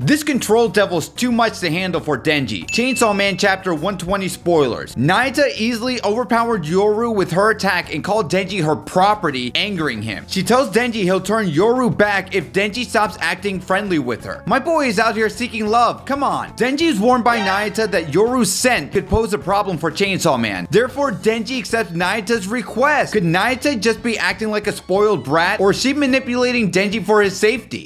This control devil is too much to handle for Denji. Chainsaw Man Chapter 120 spoilers. Nayuta easily overpowered Yoru with her attack and called Denji her property, angering him. She tells Denji he'll turn Yoru back if Denji stops acting friendly with her. My boy is out here seeking love, come on. Denji is warned by Nayuta that Yoru's scent could pose a problem for Chainsaw Man. Therefore, Denji accepts Nayuta's request. Could Nayuta just be acting like a spoiled brat or is she manipulating Denji for his safety?